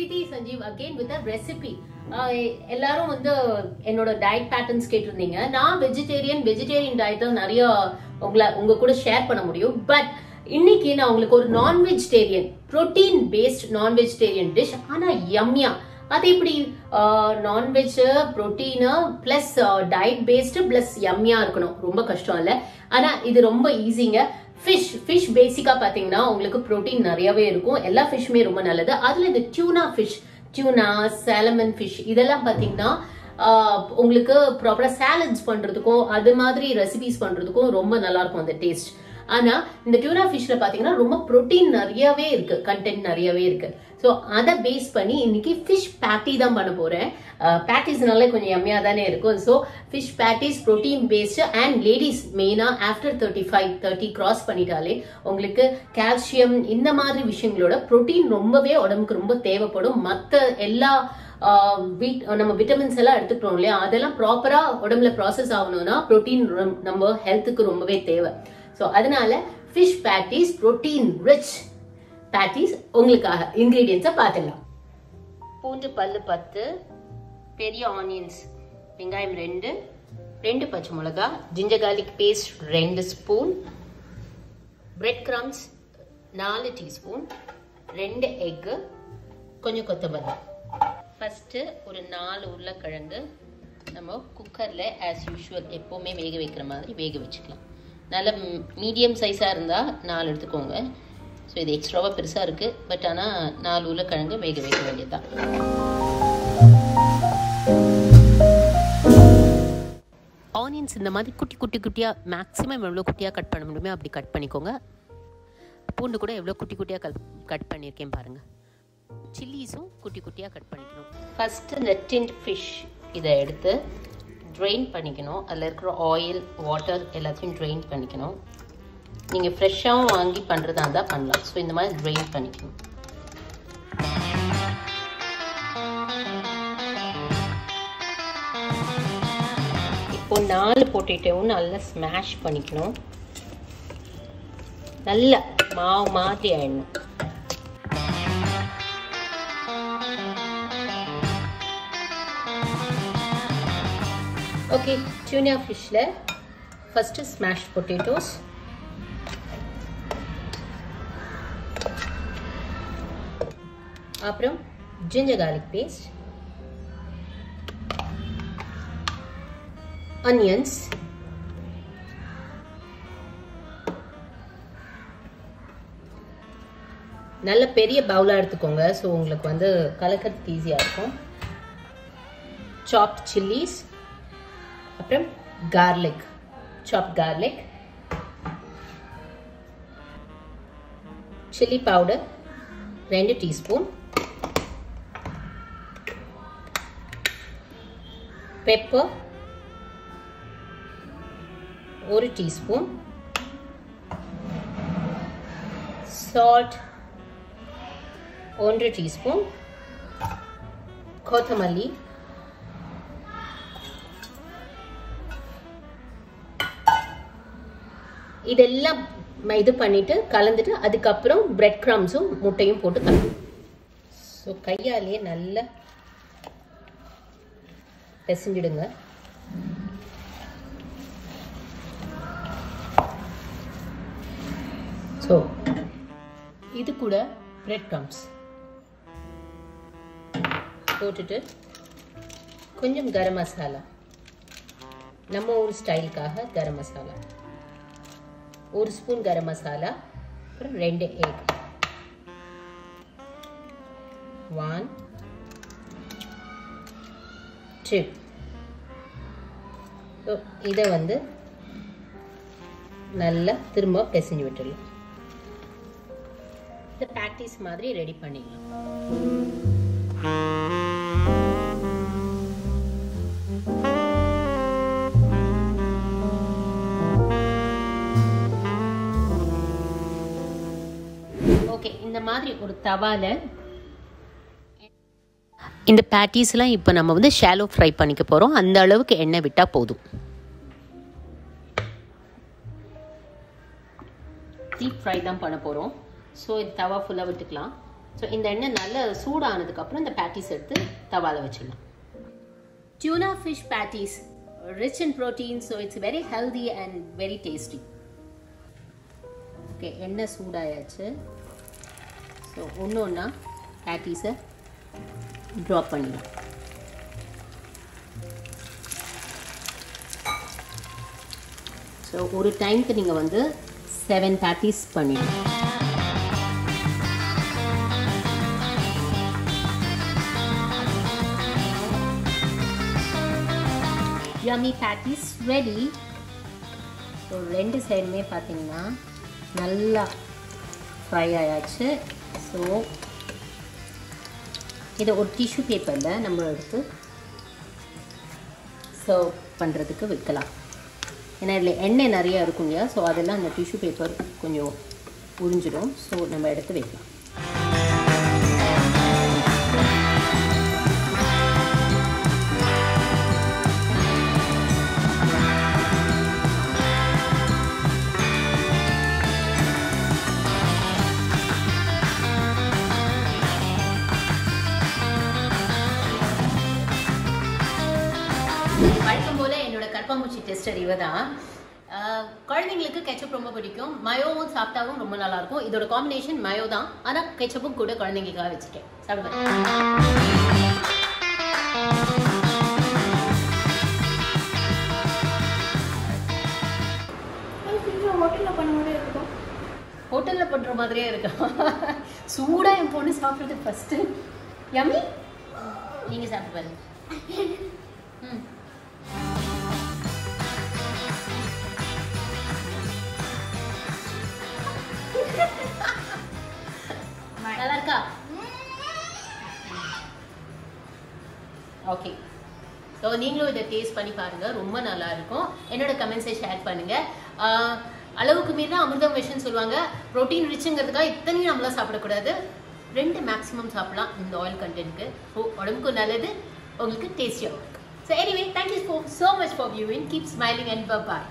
Preethi Sanjeev again with recipe எல்லாரும் வந்து என்னோட டயட் பேட்டர்ன்ஸ் கேட்டிருந்தீங்க. நான் வெஜிடேரியன் வெஜிடேரியன் டயட் தான் நிறைய உங்களை உங்க கூட ஷேர் பண்ண முடியும். பட் இன்னைக்கு நான் உங்களுக்கு ஒரு non vegetarian protein based non vegetarian dish ஆனா யம்யா அது இப்படி non veg protein plus diet based plus யம்மியா இருக்கணும். ரொம்ப கஷ்டம் இல்லை? ஆனா இது ரொம்ப ஈஸிங்க ஃபிஷ் ஃபிஷ் பேசிக்காக பார்த்தீங்கன்னா உங்களுக்கு புரோட்டீன் நிறையவே இருக்கும். எல்லா ஃபிஷ்மே ரொம்ப நல்லது. அதுல இந்த tuna fish tuna salmon fish இதெல்லாம் பாத்தீங்கன்னா உங்களுக்கு ப்ராப்பராக சேலட்ஸ் பண்றதுக்கும் அது மாதிரி ரெசிபிஸ் பண்றதுக்கும் ரொம்ப நல்லா இருக்கும் அந்த டேஸ்ட் ஆனா இந்த டியூனா ஃபிஷ்ல பாத்தீங்கன்னா ரொம்ப புரோட்டீன் நிறையவே இருக்கு கண்டென்ட் நிறையவே இருக்கு. ஸோ அதை பேஸ் பண்ணி இன்னைக்கு ஃபிஷ் பேட்டி தான் பண்ண போறேன். பேட்டிஸ்னாலே கொஞ்சம் எம்மையா தானே இருக்கும். So fish patties protein based and ladies மெயினா after thirty five thirty cross பண்ணிட்டாலே உங்களுக்கு கால்சியம் இந்த மாதிரி விஷயங்களோட ப்ரோட்டீன் ரொம்பவே உடம்புக்கு ரொம்ப தேவைப்படும். மற்ற எல்லா நம்ம விட்டமின்ஸ் எல்லாம் எடுத்துக்கிறோம் இல்லையா? அதெல்லாம் ப்ராப்பரா உடம்புல ப்ராசஸ் ஆகணும்னா ப்ரோட்டீன் நம்ம ஹெல்த்துக்கு ரொம்பவே தேவை. ஸோ அதனால fish patties protein rich patties உங்களுக்காக இன்கிரீடியன்ஸை பார்த்துடலாம் பூண்டு பல்லு பத்து பெரிய ஆனியன்ஸ் வெங்காயம் ரெண்டு ரெண்டு பச்சை மிளகா ஜிஞ்சர் கார்லிக் பேஸ்ட் ரெண்டு ஸ்பூன் பிரெட் கிரம்ஸ் நாலு டீஸ்பூன் ரெண்டு எக்கு கொஞ்சம் கொத்தமல்லி. ஃபஸ்ட்டு ஒரு நாலு உருளைக்கிழங்கு நம்ம குக்கரில் ஆஸ் யூஷுவல் எப்போவுமே வேக வைக்கிற மாதிரி வேக வச்சுக்கலாம். நல்ல மீடியம் சைஸாக இருந்தால் நாலு எடுத்துக்கோங்க. ஸோ இது எக்ஸ்ட்ராவாக பெருசாக இருக்குது பட் ஆனால் நாலு உருளைக்கிழங்கு வேக வைக்க வேண்டியதுதான். ஆனியன்ஸ் இந்த மாதிரி குட்டி குட்டி குட்டியாக மேக்ஸிமம் எவ்வளோ குட்டியாக கட் பண்ண முடியுமோ அப்படி கட் பண்ணிக்கோங்க. பூண்டு கூட எவ்வளோ குட்டி குட்டியாக கட் கட் பண்ணியிருக்கேன் பாருங்கள் சில்லிஸும் குட்டி குட்டியாக கட் பண்ணிக்கணும். ஃபஸ்ட்டு இந்த ஃபிஷ் இதை எடுத்து ட்ரெயின் பண்ணிக்கணும். அதில் இருக்கிற ஆயில் வாட்டர் எல்லாத்தையும் ட்ரெயின் பண்ணிக்கணும். நீங்கள் ஃப்ரெஷ்ஷாகவும் வாங்கி பண்ணுறதா இருந்தால் பண்ணலாம். ஸோ இந்த மாதிரி ட்ரெயின் பண்ணிக்கணும். இப்போ நாலு பொட்டேட்டோவும் நல்லா ஸ்மாஷ் பண்ணிக்கணும். நல்லா மாவு மாதிரி ஆயிடணும். ஓகே டியூனியா ஃபிஷ்ஷில் ஃபஸ்ட்டு ஸ்மாஷ் பொட்டேட்டோஸ் அப்புறம் ஜிஞ்சர் கார்லிக் பேஸ்ட் onions. நல்ல பெரிய பவுலாக எடுத்துக்கோங்க. ஸோ உங்களுக்கு வந்து கலக்கிறதுக்கு ஈஸியாக இருக்கும். சாப்ட் சில்லிஸ் அப்புறம் garlic chop garlic chilli powder ரெண்டு டீஸ்பூன் பெப்பர் ஒரு டீஸ்பூன் சால்ட் ஒன்று டீஸ்பூன் கொத்தமல்லி இதெல்லாம் இது பண்ணிட்டு கலந்துட்டு அதுக்கப்புறம் பிரெட் க்ரம்ஸும் முட்டையும் போட்டு கலந்து. ஸோ கையாலேயே நல்லா பிசைஞ்சிடுங்க. ஸோ இது கூட பிரெட் க்ரம்ஸ் போட்டுட்டு கொஞ்சம் கரம் மசாலா. நம்ம ஊர் ஸ்டைலுக்காக கரம் மசாலா. ஒரு ஸ்பூன் கரம் மசாலா அப்புறம் ரெண்டு எக் ஒன் டூ ஸோ இதை வந்து நல்லா திரும்ப பிசைஞ்சு விட்டுடலாம். இந்த பேட்டிஸ் மாதிரி ரெடி பண்ணிடலாம் இந்த மாதிரி ஒரு தவால இந்த பேட்டிஸ்லாம் இப்போ நம்ம வந்து ஷாலோ ஃப்ரை பண்ணிக்க போகிறோம் அந்த அளவுக்கு எண்ணெய் விட்டால் போதும். டீப் ஃப்ரை தான் பண்ண போகிறோம் ஸோ இது தவா ஃபுல்லாக விட்டுக்கலாம். ஸோ இந்த எண்ணெய் நல்லா சூடானதுக்கப்புறம் இந்த பேட்டிஸ் எடுத்து தவால வச்சிடலாம். Tuna fish patties rich in protein so it's very healthy and very tasty okay எண்ணெய் சூடாயாச்சு. ஸோ ஒன்று ஒன்றா பேட்டிஸை ட்ராப் பண்ணிடலாம் ஸோ ஒரு டைம்க்கு நீங்கள் வந்து செவன் பேட்டிஸ் பண்ணிடலாம் யம்மி பேட்டிஸ் ரெடி ஸோ ரெண்டு சைடுமே பார்த்தீங்கன்னா நல்லா ஃப்ரை ஆயாச்சு. ஸோ இதை ஒரு டிஷ்யூ பேப்பரில் நம்ம எடுத்து சர்வ் பண்ணுறதுக்கு வைக்கலாம். ஏன்னா இதில் எண்ணெய் நிறையா இருக்கும் இல்லையா? ஸோ அதெல்லாம் அந்த டிஷ்யூ பேப்பர் கொஞ்சம் உறிஞ்சிடும். ஸோ நம்ம எடுத்து வைக்கலாம். கரப்பாங்குச்சி டெஸ்ட் டெஸ்டர் தான். குழந்தைங்களுக்கு கெச்சப் ரொம்ப பிடிக்கும். மயோவும் சாப்பிட்டாவும் ரொம்ப நல்லா இருக்கும் இதோட காம்பினேஷன் மயோ தான். ஆனா கெச்சப்பும் கூட குழந்தைங்களுக்காக வச்சுட்டேன். சாப்பிடுவேன் ஹோட்டலில் பண்ண மாதிரியே இருக்கும் ஹோட்டல்ல பண்ற மாதிரியே இருக்கா? சூடா என் பொண்ணு சாப்பிட்றது ஃபஸ்ட்டு யம்மி நீங்க சாப்பிட்டு பாருங்க. ஓகே ஸோ நீங்களும் இதை டேஸ்ட் பண்ணி பாருங்கள் ரொம்ப நல்லா இருக்கும் என்னோட கமெண்ட்ஸை ஷேர் பண்ணுங்கள் அளவுக்கு அளவுக்கு தான் அமிர்தம் விஷயம் சொல்லுவாங்க. ப்ரோட்டீன் ரிச்சுங்கிறதுக்காக இத்தனையும் நம்மளாம் சாப்பிடக்கூடாது. ரெண்டு மேக்ஸிமம் சாப்பிடலாம் இந்த ஆயில் கண்டென்ட்க்கு ஸோ உடம்புக்கு நல்லது. உங்களுக்கு டேஸ்டியாக இருக்கும். So anyway thank you so much for viewing keep smiling and bye